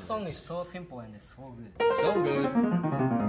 song is so simple and it's so good. So good.